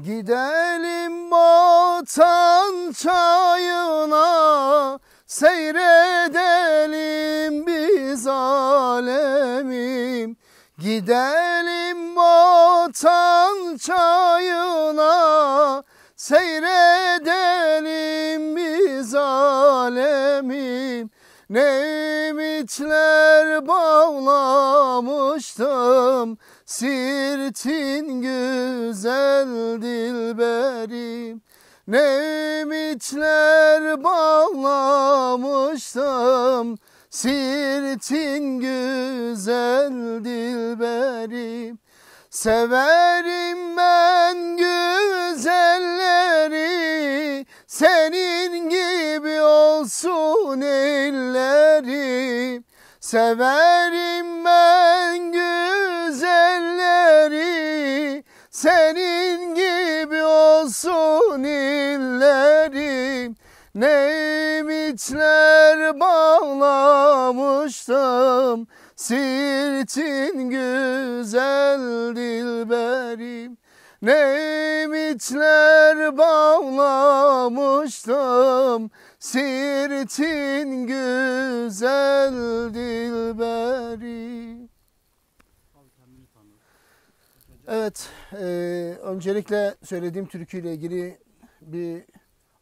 Gidelim Botan çayına Seyredelim biz alemim Gidelim Botan çayına Seyredelim biz alemim Ne ümitler bağlamıştım Sirtin güzel dilberim Ne ümitler bağlamıştım Sirtin güzel dilberim Severim ben güzelleri Senin gibi olsun ellerim Severim Senin gibi olsun illerim. Ne ümitler bağlamıştım. Sirtin güzel dilberim. Ne ümitler bağlamıştım. Sirtin güzel dilberim Evet, e, öncelikle söylediğim türküyle ilgili bir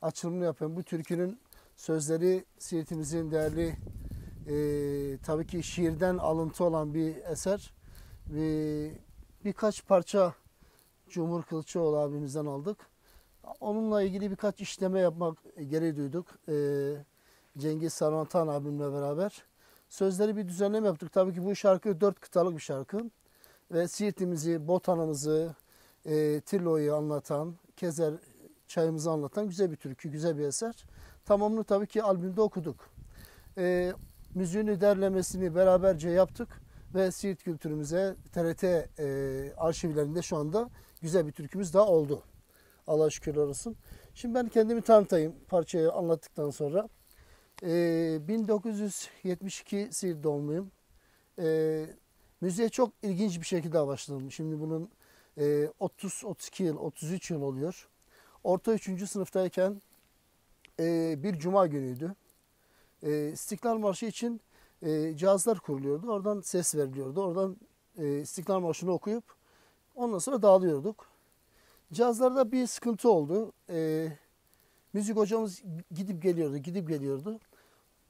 açılımını yapayım. Bu türkünün sözleri Siirt'imizin değerli e, tabii ki şiirden alıntı olan bir eser. Ve birkaç parça Cumhur Kılıçoğlu abimizden aldık. Onunla ilgili birkaç işleme yapmak gereği duyduk. E, Cengiz Sarmantan abimle beraber. Sözleri bir düzenleme yaptık. Tabii ki bu şarkı dört kıtalık bir şarkı. Ve Siirt'imizi, Botan'ımızı, e, Tillo'yu anlatan, Kezer çayımızı anlatan güzel bir türkü, güzel bir eser. Tamamını tabii ki albümde okuduk. E, müziğini derlemesini beraberce yaptık ve Siirt kültürümüze TRT e, arşivlerinde şu anda güzel bir türkümüz daha oldu. Allah şükürler olsun. Şimdi ben kendimi tanıtayım parçayı anlattıktan sonra. E, 1972 Siirt doğumluyum. E, müziğe çok ilginç bir şekilde başladım. Şimdi bunun e, 30-32 yıl, 33 yıl oluyor. Orta 3. sınıftayken e, bir cuma günüydü. E, İstiklal Marşı için e, cihazlar kuruluyordu. Oradan ses veriliyordu. Oradan e, İstiklal Marşı'nı okuyup ondan sonra dağılıyorduk. Cihazlarda bir sıkıntı oldu. E, müzik hocamız gidip geliyordu, gidip geliyordu.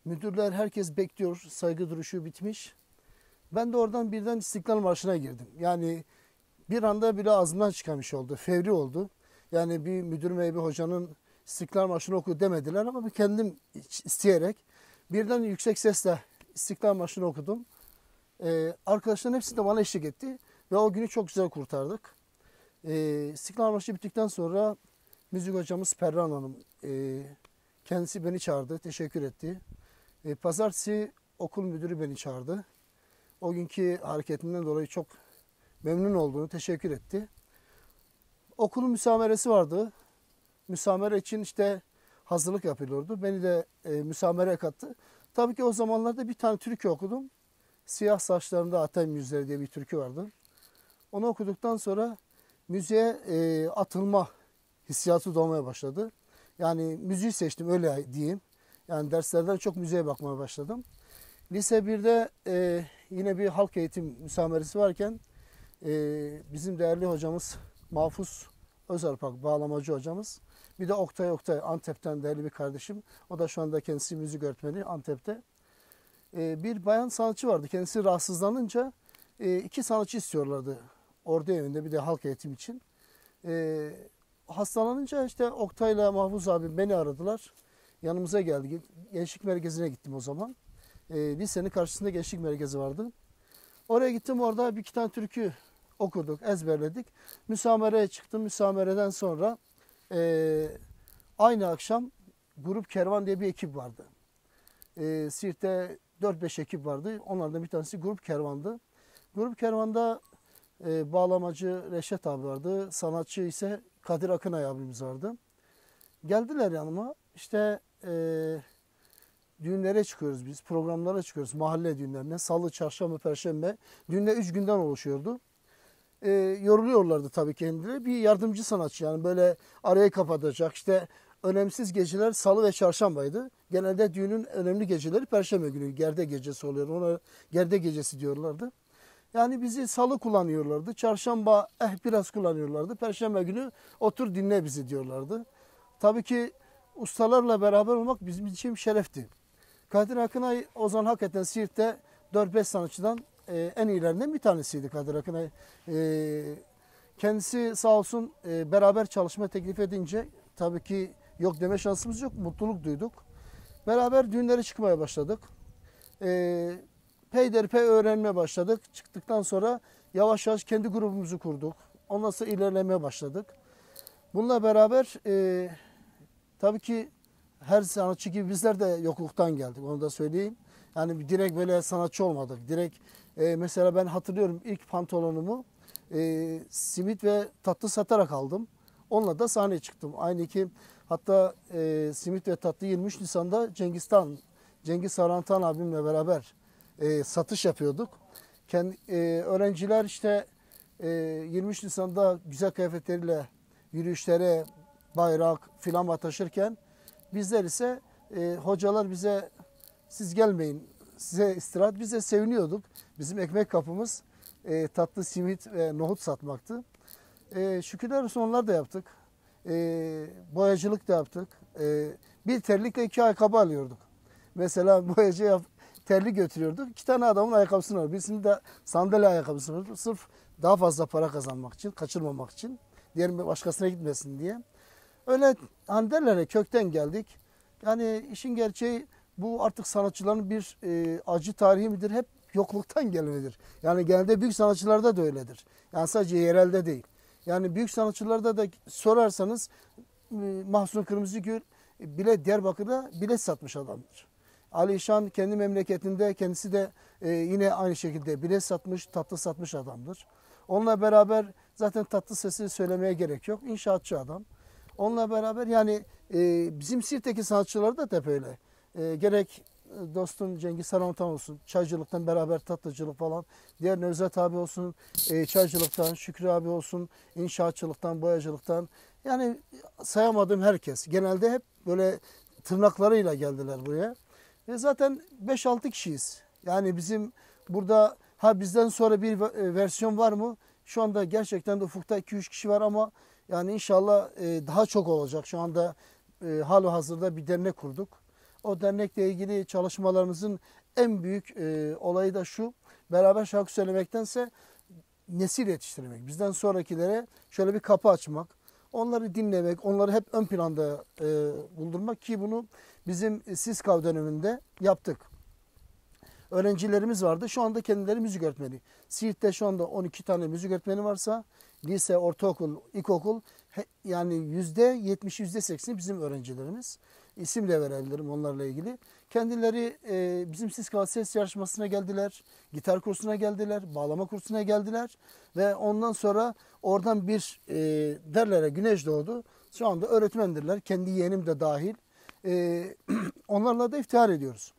Müdürler herkes bekliyor, saygı duruşu bitmiş. Ben de oradan birden İstiklal Marşı'na girdim. Yani bir anda bile ağzımdan çıkamış oldu, fevri oldu. Yani bir müdür bir hocanın İstiklal Marşı'nı oku demediler ama kendim isteyerek birden yüksek sesle İstiklal Marşı'nı okudum. Ee, arkadaşların hepsi de bana eşlik etti ve o günü çok güzel kurtardık. Ee, İstiklal Marşı bittikten sonra müzik hocamız Perran Hanım e, kendisi beni çağırdı, teşekkür etti. E, pazartesi okul müdürü beni çağırdı. O günkü hareketinden dolayı çok memnun olduğunu teşekkür etti. Okulun müsameresi vardı. Müsamere için işte hazırlık yapılıyordu. Beni de e, müsamereye kattı. Tabii ki o zamanlarda bir tane türkü okudum. Siyah saçlarında atem yüzleri diye bir türkü vardı. Onu okuduktan sonra müziğe e, atılma hissiyatı doğmaya başladı. Yani müziği seçtim öyle diyeyim. Yani derslerden çok müziğe bakmaya başladım. Lise 1'de e, yine bir halk eğitim müsameresi varken e, bizim değerli hocamız Mahfuz Özarpak bağlamacı hocamız. Bir de Oktay Oktay Antep'ten değerli bir kardeşim. O da şu anda kendisi müzik öğretmeni Antep'te. E, bir bayan sanatçı vardı. Kendisi rahatsızlanınca e, iki sanatçı istiyorlardı. Ordu evinde bir de halk eğitim için. E, hastalanınca işte Oktay'la Mahfuz abi beni aradılar. Yanımıza geldi. Gençlik merkezine gittim o zaman. E, lisenin karşısında gençlik merkezi vardı. Oraya gittim orada bir iki tane türkü okuduk, ezberledik. Müsamereye çıktım. Müsamereden sonra e, aynı akşam Grup Kervan diye bir ekip vardı. E, Siirt'te 4-5 ekip vardı. Onlardan bir tanesi Grup Kervan'dı. Grup Kervan'da e, bağlamacı Reşet abi vardı. Sanatçı ise Kadir Akınay abimiz vardı. Geldiler yanıma. İşte e, düğünlere çıkıyoruz biz. Programlara çıkıyoruz. Mahalle düğünlerine. Salı, çarşamba, perşembe. Düğünler 3 günden oluşuyordu. e, yoruluyorlardı tabii kendileri. Bir yardımcı sanatçı yani böyle arayı kapatacak. İşte önemsiz geceler salı ve çarşambaydı. Genelde düğünün önemli geceleri perşembe günü. Gerde gecesi oluyor. Ona gerde gecesi diyorlardı. Yani bizi salı kullanıyorlardı. Çarşamba eh biraz kullanıyorlardı. Perşembe günü otur dinle bizi diyorlardı. Tabii ki ustalarla beraber olmak bizim için şerefti. Kadir Akınay o zaman hakikaten Siirt'te 4-5 sanatçıdan e, en iyilerinden bir tanesiydi Kadir Akınay. E, kendisi sağ olsun e, beraber çalışma teklif edince tabii ki yok deme şansımız yok. Mutluluk duyduk. Beraber düğünlere çıkmaya başladık. E, peyderpey öğrenmeye başladık. Çıktıktan sonra yavaş yavaş kendi grubumuzu kurduk. Ondan sonra ilerlemeye başladık. Bununla beraber e, tabii ki her sanatçı gibi bizler de yokluktan geldik. Onu da söyleyeyim. Yani direkt böyle sanatçı olmadık. Direkt e, mesela ben hatırlıyorum ilk pantolonumu e, simit ve tatlı satarak aldım. Onunla da sahneye çıktım. Aynı ki hatta e, simit ve tatlı 23 Nisan'da Cengizhan, Cengiz Sarantan abimle beraber e, satış yapıyorduk. Kendi, e, öğrenciler işte e, 23 Nisan'da güzel kıyafetleriyle yürüyüşlere bayrak, filama taşırken bizler ise e, hocalar bize siz gelmeyin size istirahat biz de seviniyorduk. Bizim ekmek kapımız e, tatlı simit ve nohut satmaktı. E, şükürler olsun onlar da yaptık. E, boyacılık da yaptık. E, bir terlikle iki ayakkabı alıyorduk. Mesela boyacı yap, terlik götürüyorduk. İki tane adamın ayakkabısını alıyorduk. Birisini de sandalye ayakkabısını alıyorduk. Sırf daha fazla para kazanmak için, kaçırmamak için. Diğer başkasına gitmesin diye. Öyle hani derler ya kökten geldik. Yani işin gerçeği bu artık sanatçıların bir e, acı tarihi midir? Hep yokluktan gelmedir. Yani genelde büyük sanatçılarda da öyledir. Yani sadece yerelde değil. Yani büyük sanatçılarda da sorarsanız e, Mahsun Kırmızıgül bile Diyarbakır'da bilet satmış adamdır. Ali Şan kendi memleketinde kendisi de e, yine aynı şekilde bilet satmış, tatlı satmış adamdır. Onunla beraber zaten tatlı sesi söylemeye gerek yok. İnşaatçı adam. Onunla beraber yani e, bizim Sirt'teki sanatçılar da hep öyle. E, gerek dostum Cengiz Sarantan olsun, çaycılıktan beraber tatlıcılık falan. Diğer Nevzat abi olsun, e, çaycılıktan, Şükrü abi olsun, inşaatçılıktan, boyacılıktan. Yani sayamadığım herkes. Genelde hep böyle tırnaklarıyla geldiler buraya. Ve zaten 5-6 kişiyiz. Yani bizim burada ha bizden sonra bir e, versiyon var mı? Şu anda gerçekten de ufukta 2-3 kişi var ama yani inşallah e, daha çok olacak. Şu anda e, hali hazırda bir dernek kurduk. O dernekle ilgili çalışmalarımızın en büyük e, olayı da şu. Beraber şarkı söylemektense nesil yetiştirmek. Bizden sonrakilere şöyle bir kapı açmak. Onları dinlemek, onları hep ön planda e, buldurmak ki bunu bizim SİSKAV döneminde yaptık. Öğrencilerimiz vardı. Şu anda kendileri müzik öğretmeni. Siirt'te şu anda 12 tane müzik öğretmeni varsa lise, ortaokul, ilkokul yani yüzde yetmiş, yüzde sekseni bizim öğrencilerimiz. İsim de verebilirim onlarla ilgili. Kendileri e, bizim Siskal Ses yarışmasına geldiler. Gitar kursuna geldiler. Bağlama kursuna geldiler. Ve ondan sonra oradan bir e, derlere güneş doğdu. Şu anda öğretmendirler. Kendi yeğenim de dahil. E, onlarla da iftihar ediyoruz.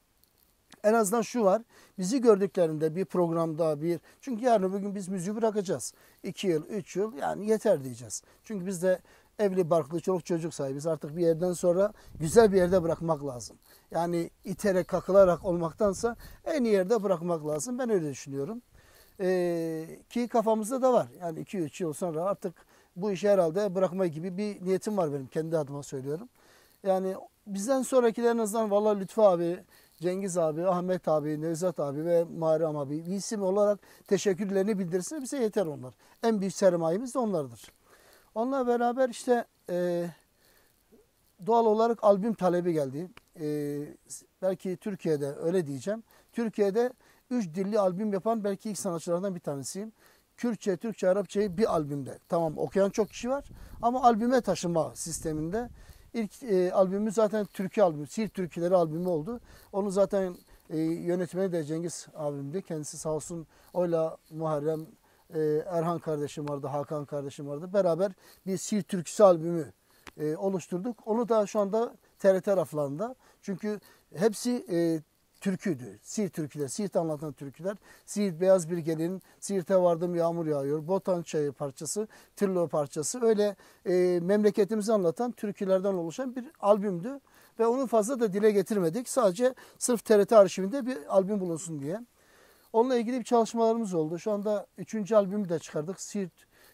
En azından şu var. Bizi gördüklerinde bir programda bir çünkü yarın bugün biz müziği bırakacağız. 2 yıl, 3 yıl yani yeter diyeceğiz. Çünkü biz de evli barklı çoluk çocuk sahibiz. Artık bir yerden sonra güzel bir yerde bırakmak lazım. Yani iterek kakılarak olmaktansa en iyi yerde bırakmak lazım. Ben öyle düşünüyorum. Ee, ki kafamızda da var. Yani 2-3 yıl sonra artık bu işi herhalde bırakma gibi bir niyetim var benim. Kendi adıma söylüyorum. Yani bizden sonrakilerin azından valla Lütfü abi, Cengiz abi, Ahmet abi, Nevzat abi ve Muharrem abi isim olarak teşekkürlerini bildirsin bize yeter onlar. En büyük sermayemiz de onlardır. Onunla beraber işte e, doğal olarak albüm talebi geldi. E, belki Türkiye'de öyle diyeceğim. Türkiye'de üç dilli albüm yapan belki ilk sanatçılardan bir tanesiyim. Kürtçe, Türkçe, Arapçayı bir albümde. Tamam okuyan çok kişi var ama albüme taşıma sisteminde. İlk e, albümümüz zaten Türkiye albümü, Siirt Türküleri albümü oldu. Onu zaten e, yönetmeni de Cengiz abimdi. Kendisi sağ olsun oyla Muharrem, e, Erhan kardeşim vardı, Hakan kardeşim vardı. Beraber bir Siirt Türküsü albümü e, oluşturduk. Onu da şu anda TRT raflarında. Çünkü hepsi e, türküydü. Siirt türküler, Siirt anlatan türküler. Siirt beyaz bir gelin, Siirt'e vardım yağmur yağıyor, Botan çayı parçası, Trillo parçası. Öyle e, memleketimizi anlatan türkülerden oluşan bir albümdü. Ve onu fazla da dile getirmedik. Sadece sırf TRT arşivinde bir albüm bulunsun diye. Onunla ilgili bir çalışmalarımız oldu. Şu anda üçüncü albümü de çıkardık. Siirt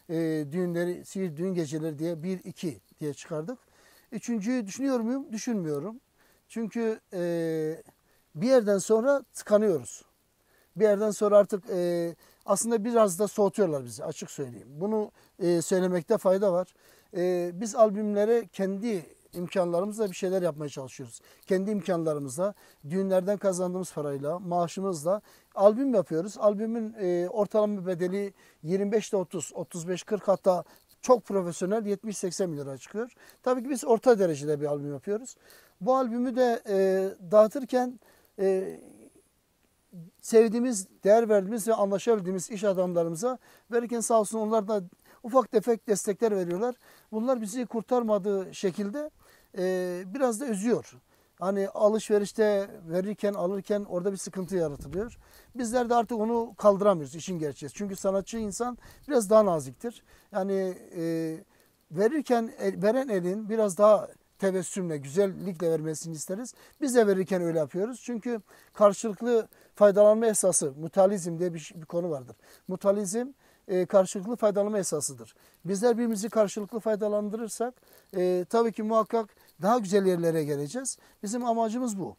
e, düğünleri, Siirt düğün geceleri diye bir iki diye çıkardık. Üçüncüyü düşünüyor muyum? Düşünmüyorum. Çünkü e, bir yerden sonra tıkanıyoruz. Bir yerden sonra artık e, aslında biraz da soğutuyorlar bizi açık söyleyeyim. Bunu e, söylemekte fayda var. E, biz albümlere kendi imkanlarımızla bir şeyler yapmaya çalışıyoruz. Kendi imkanlarımızla, düğünlerden kazandığımız parayla, maaşımızla albüm yapıyoruz. Albümün e, ortalama bedeli 25 ile 30, 35-40 hatta çok profesyonel 70-80 bin lira çıkıyor. Tabii ki biz orta derecede bir albüm yapıyoruz. Bu albümü de e, dağıtırken e, sevdiğimiz, değer verdiğimiz ve anlaşabildiğimiz iş adamlarımıza verirken sağ olsun onlar da ufak tefek destekler veriyorlar. Bunlar bizi kurtarmadığı şekilde e, biraz da üzüyor. Hani alışverişte verirken alırken orada bir sıkıntı yaratılıyor. Bizler de artık onu kaldıramıyoruz işin gerçeği. Çünkü sanatçı insan biraz daha naziktir. Yani e, verirken veren elin biraz daha tebessümle, güzellikle vermesini isteriz. Biz de verirken öyle yapıyoruz. Çünkü karşılıklı faydalanma esası, mutualizm diye bir, bir konu vardır. Mutualizm e, karşılıklı faydalanma esasıdır. Bizler birbirimizi karşılıklı faydalandırırsak e, tabii ki muhakkak daha güzel yerlere geleceğiz. Bizim amacımız bu.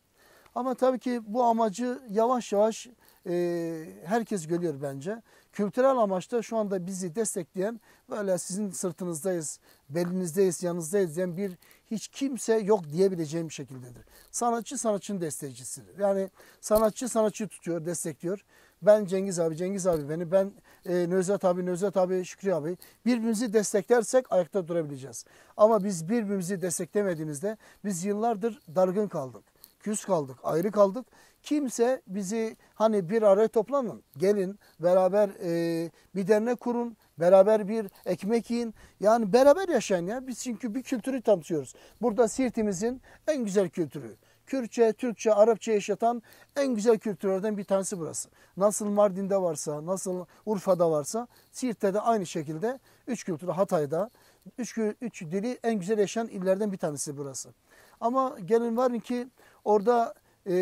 Ama tabii ki bu amacı yavaş yavaş e, herkes görüyor bence. Kültürel amaçta şu anda bizi destekleyen böyle sizin sırtınızdayız, belinizdeyiz, yanınızdayız diyen bir hiç kimse yok diyebileceğim şekildedir. Sanatçı sanatçının destekçisidir. Yani sanatçı sanatçıyı tutuyor, destekliyor. Ben Cengiz abi, Cengiz abi beni, ben e, Nözet abi, Nözet abi, Şükrü abi birbirimizi desteklersek ayakta durabileceğiz. Ama biz birbirimizi desteklemediğimizde biz yıllardır dargın kaldık, küs kaldık, ayrı kaldık. Kimse bizi hani bir araya toplanın, gelin beraber e, bir dernek kurun, beraber bir ekmek yiyin. Yani beraber yaşayın ya. Biz çünkü bir kültürü tanıtıyoruz. Burada Siirt'imizin en güzel kültürü. Kürtçe, Türkçe, Arapça yaşatan en güzel kültürlerden bir tanesi burası. Nasıl Mardin'de varsa, nasıl Urfa'da varsa Siirt'te de aynı şekilde üç kültürü Hatay'da, üç, üç dili en güzel yaşayan illerden bir tanesi burası. Ama gelin var ki orada e,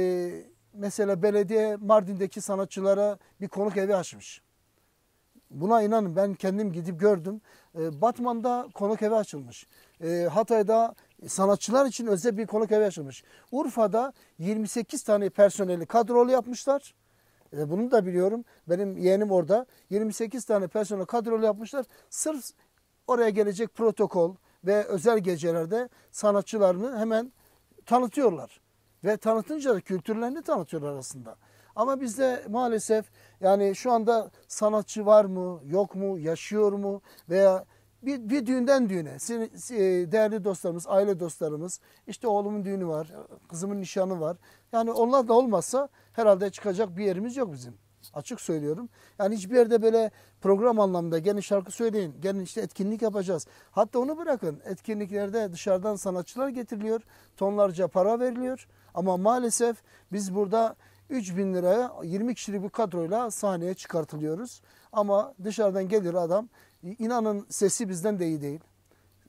mesela belediye Mardin'deki sanatçılara bir konuk evi açmış. Buna inanın ben kendim gidip gördüm. E, Batman'da konuk evi açılmış. E, Hatay'da sanatçılar için özel bir konuk evi açılmış. Urfa'da 28 tane personeli kadrolu yapmışlar. E, bunu da biliyorum. Benim yeğenim orada. 28 tane personel kadrolu yapmışlar. Sırf oraya gelecek protokol ve özel gecelerde sanatçılarını hemen tanıtıyorlar. Ve tanıtınca da kültürlerini tanıtıyorlar aslında. Ama bizde maalesef yani şu anda sanatçı var mı, yok mu, yaşıyor mu veya bir, bir düğünden düğüne e, değerli dostlarımız, aile dostlarımız işte oğlumun düğünü var, kızımın nişanı var. Yani onlar da olmazsa herhalde çıkacak bir yerimiz yok bizim. Açık söylüyorum. Yani hiçbir yerde böyle program anlamında gelin şarkı söyleyin, gelin işte etkinlik yapacağız. Hatta onu bırakın etkinliklerde dışarıdan sanatçılar getiriliyor, tonlarca para veriliyor. Ama maalesef biz burada 3 bin liraya 20 kişilik bir kadroyla sahneye çıkartılıyoruz. Ama dışarıdan gelir adam İnanın sesi bizden de iyi değil.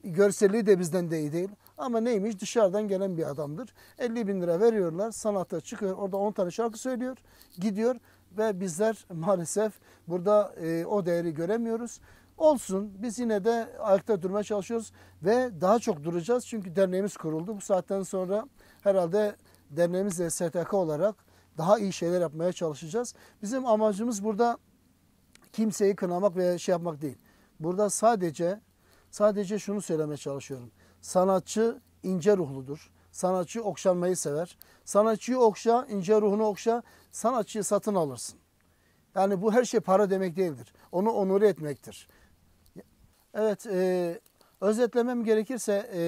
Görselliği de bizden de iyi değil. Ama neymiş dışarıdan gelen bir adamdır. 50 bin lira veriyorlar sanata çıkıyor orada 10 tane şarkı söylüyor gidiyor ve bizler maalesef burada e, o değeri göremiyoruz. Olsun biz yine de ayakta durmaya çalışıyoruz ve daha çok duracağız çünkü derneğimiz kuruldu. Bu saatten sonra herhalde derneğimiz de STK olarak daha iyi şeyler yapmaya çalışacağız. Bizim amacımız burada kimseyi kınamak veya şey yapmak değil. Burada sadece sadece şunu söylemeye çalışıyorum. Sanatçı ince ruhludur. Sanatçı okşanmayı sever. Sanatçıyı okşa, ince ruhunu okşa, sanatçıyı satın alırsın. Yani bu her şey para demek değildir. Onu onur etmektir. Evet, e, özetlemem gerekirse e,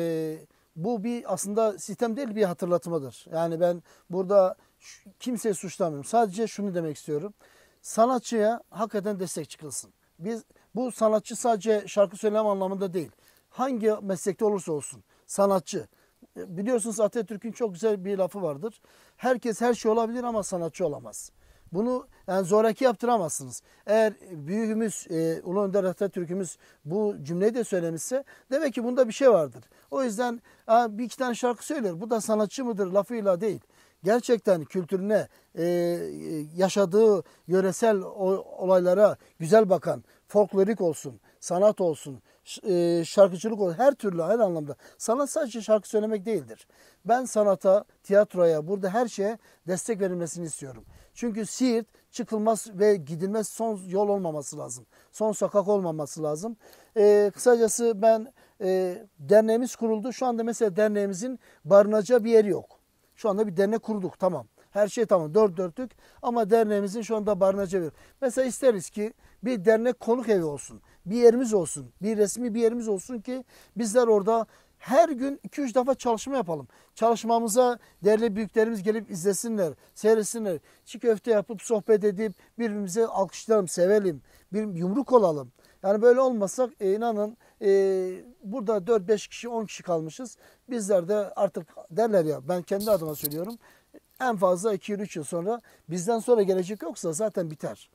bu bir aslında sistem değil bir hatırlatmadır. Yani ben burada kimseyi suçlamıyorum. Sadece şunu demek istiyorum. Sanatçıya hakikaten destek çıkılsın. Biz bu sanatçı sadece şarkı söyleme anlamında değil. Hangi meslekte olursa olsun sanatçı. Biliyorsunuz Atatürk'ün çok güzel bir lafı vardır. Herkes her şey olabilir ama sanatçı olamaz. Bunu yani zoraki yaptıramazsınız. Eğer büyüğümüz e, Ulu Önder Atatürk'ümüz bu cümleyi de söylemişse demek ki bunda bir şey vardır. O yüzden bir iki tane şarkı söyler. Bu da sanatçı mıdır lafıyla değil. Gerçekten kültürüne, e, yaşadığı yöresel olaylara güzel bakan, folklorik olsun, sanat olsun, şarkıcılık olsun, her türlü her anlamda. Sanat sadece şarkı söylemek değildir. Ben sanata, tiyatroya, burada her şeye destek verilmesini istiyorum. Çünkü Siirt çıkılmaz ve gidilmez son yol olmaması lazım. Son sokak olmaması lazım. Ee, kısacası ben e, derneğimiz kuruldu. Şu anda mesela derneğimizin barınacağı bir yeri yok. Şu anda bir dernek kurduk tamam. Her şey tamam dört dörtlük ama derneğimizin şu anda barınacağı bir. Mesela isteriz ki bir dernek konuk evi olsun. Bir yerimiz olsun. Bir resmi bir yerimiz olsun ki bizler orada her gün 2-3 defa çalışma yapalım. Çalışmamıza değerli büyüklerimiz gelip izlesinler, seyretsinler. Çiğ köfte yapıp sohbet edip birbirimize alkışlayalım, sevelim. Bir yumruk olalım. Yani böyle olmasak e, inanın e, burada 4-5 kişi 10 kişi kalmışız. Bizler de artık derler ya ben kendi adıma söylüyorum. En fazla 2-3 yıl sonra bizden sonra gelecek yoksa zaten biter.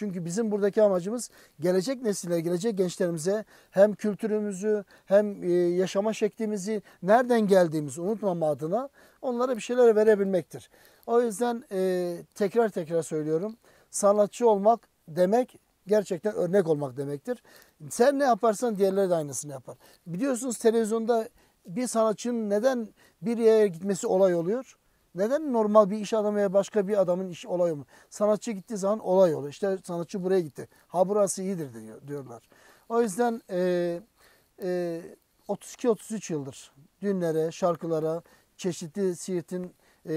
Çünkü bizim buradaki amacımız gelecek nesillere, gelecek gençlerimize hem kültürümüzü hem e, yaşama şeklimizi, nereden geldiğimizi unutmama adına onlara bir şeyler verebilmektir. O yüzden e, tekrar tekrar söylüyorum. Sanatçı olmak demek gerçekten örnek olmak demektir. Sen ne yaparsan diğerleri de aynısını yapar. Biliyorsunuz televizyonda bir sanatçının neden bir yere gitmesi olay oluyor? Neden normal bir iş adamı veya başka bir adamın iş olay mı? Sanatçı gittiği zaman olay oluyor. İşte sanatçı buraya gitti. Ha burası iyidir diyor, diyorlar. O yüzden e, e, 32-33 yıldır düğünlere, şarkılara, çeşitli Siirt'in e,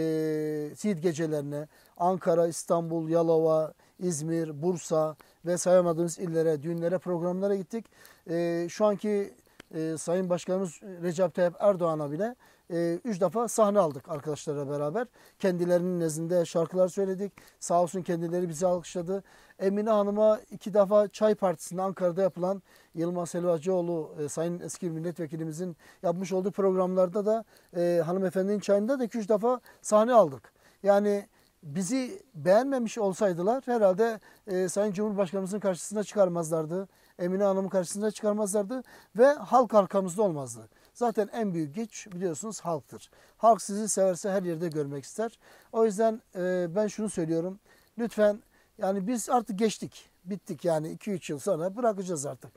Siirt gecelerine, Ankara, İstanbul, Yalova, İzmir, Bursa ve sayamadığımız illere, düğünlere, programlara gittik. E, şu anki e, Sayın Başkanımız Recep Tayyip Erdoğan'a bile e, üç defa sahne aldık arkadaşlarla beraber. Kendilerinin nezdinde şarkılar söyledik. Sağ olsun kendileri bizi alkışladı. Emine Hanım'a iki defa çay partisinde Ankara'da yapılan Yılmaz Helvacıoğlu e, Sayın eski milletvekilimizin yapmış olduğu programlarda da e, hanımefendinin çayında da iki üç defa sahne aldık. Yani bizi beğenmemiş olsaydılar herhalde e, Sayın Cumhurbaşkanımızın karşısına çıkarmazlardı. Emine Hanım'ın karşısına çıkarmazlardı ve halk arkamızda olmazdı. Zaten en büyük güç biliyorsunuz halktır. Halk sizi severse her yerde görmek ister. O yüzden e, ben şunu söylüyorum. Lütfen yani biz artık geçtik. Bittik yani 2-3 yıl sonra bırakacağız artık.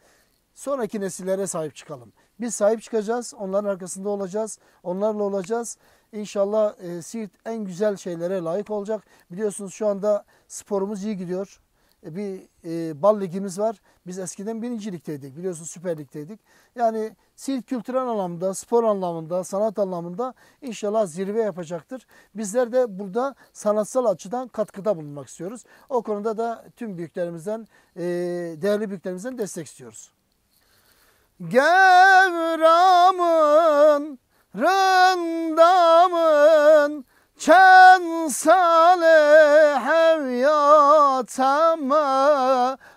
Sonraki nesillere sahip çıkalım. Biz sahip çıkacağız. Onların arkasında olacağız. Onlarla olacağız. İnşallah e, Siirt en güzel şeylere layık olacak. Biliyorsunuz şu anda sporumuz iyi gidiyor. E, bir e, bal ligimiz var. Biz eskiden birinci ligdeydik. Biliyorsunuz Süper Lig'deydik. Yani Siirt kültürel anlamda, spor anlamında, sanat anlamında inşallah zirve yapacaktır. Bizler de burada sanatsal açıdan katkıda bulunmak istiyoruz. O konuda da tüm büyüklerimizden, e, değerli büyüklerimizden destek istiyoruz. Gevramın, rındamın, Çen salih evyatama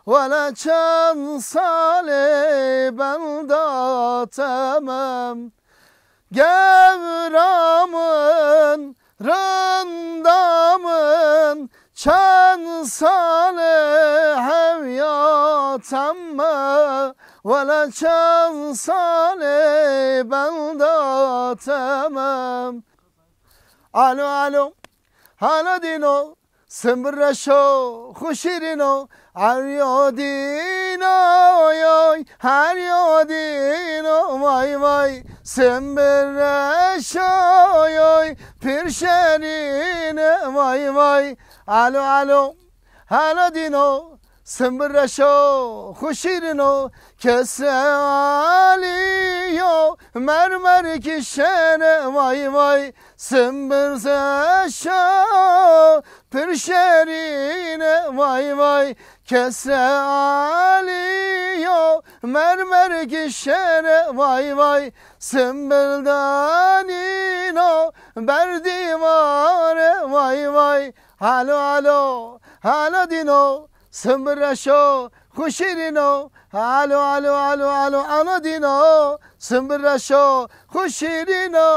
ve le çen salih beldatemem Gevramın, rındamın Çen salih evyatama ve le çen salih beldatemem الو الو حالا دینو سمرشو خوشیرینو هر یادینو یای هر یادینو وای وای سمرشو یای پیرشنین وای وای الو الو حالا دینو Sembresho Khushirino Kese aliyo Mermer kişene Vay vay Sımbırza şa Pürşerine vay vay Kese aliyo Mermer gişere vay vay Sımbırdanino Berdivare vay vay Halo Symbrasho, khushirino, Alo, Alo, Alo, Alo, Anodino, Symbrasho, khushirino.